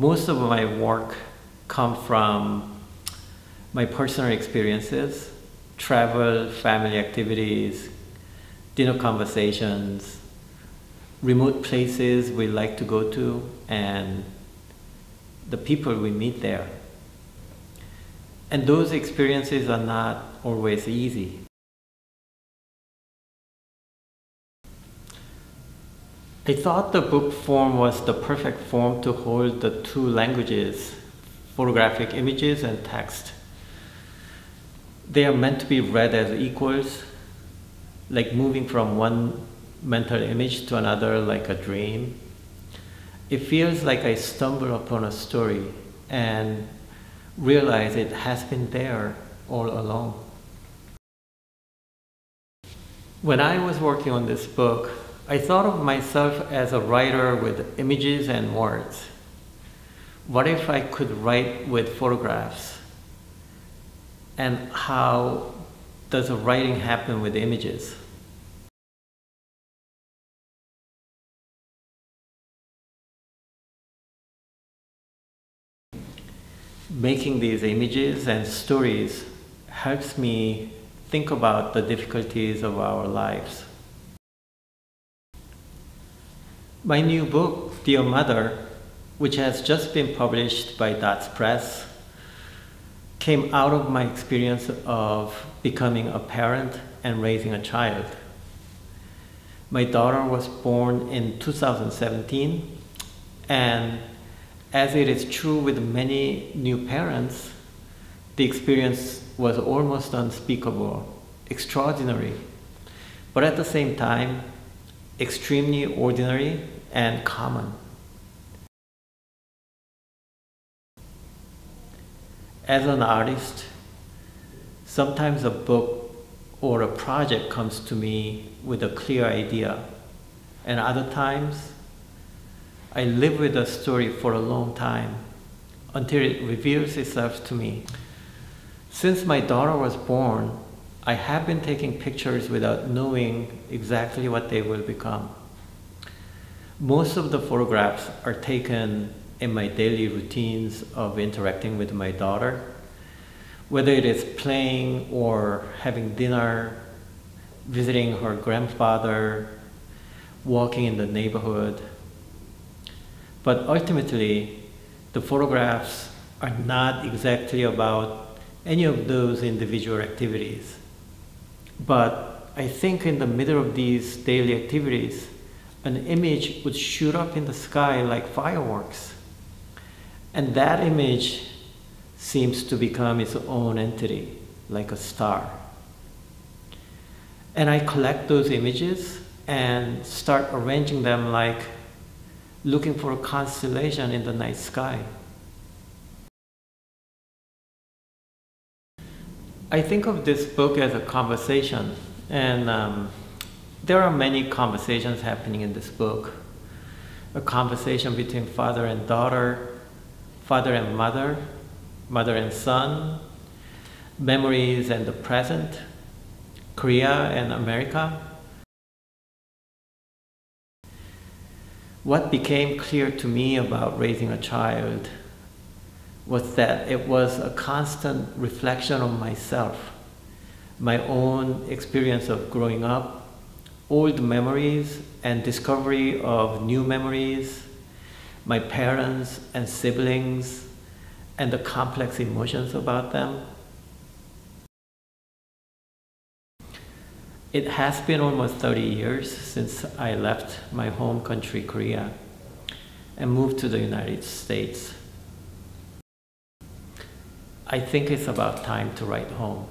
most of my work come from my personal experiences, travel, family activities, dinner conversations, remote places we like to go to, and the people we meet there. And those experiences are not always easy. I thought the book form was the perfect form to hold the two languages, photographic images and text. They are meant to be read as equals, like moving from one mental image to another like a dream. It feels like I stumble upon a story and realize it has been there all along. When I was working on this book, I thought of myself as a writer with images and words. What if I could write with photographs? And how does a writing happen with images? making these images and stories helps me think about the difficulties of our lives. My new book, Dear Mother, which has just been published by Datz Press, came out of my experience of becoming a parent and raising a child. My daughter was born in 2017 and as it is true with many new parents, the experience was almost unspeakable, extraordinary, but at the same time, extremely ordinary and common. As an artist, sometimes a book or a project comes to me with a clear idea, and other times I live with a story for a long time until it reveals itself to me. Since my daughter was born, I have been taking pictures without knowing exactly what they will become. Most of the photographs are taken in my daily routines of interacting with my daughter, whether it is playing or having dinner, visiting her grandfather, walking in the neighborhood, but ultimately, the photographs are not exactly about any of those individual activities. But I think in the middle of these daily activities, an image would shoot up in the sky like fireworks. And that image seems to become its own entity, like a star. And I collect those images and start arranging them like looking for a constellation in the night sky. I think of this book as a conversation, and um, there are many conversations happening in this book. A conversation between father and daughter, father and mother, mother and son, memories and the present, Korea and America, What became clear to me about raising a child was that it was a constant reflection on myself, my own experience of growing up, old memories and discovery of new memories, my parents and siblings, and the complex emotions about them. It has been almost 30 years since I left my home country, Korea, and moved to the United States. I think it's about time to write home.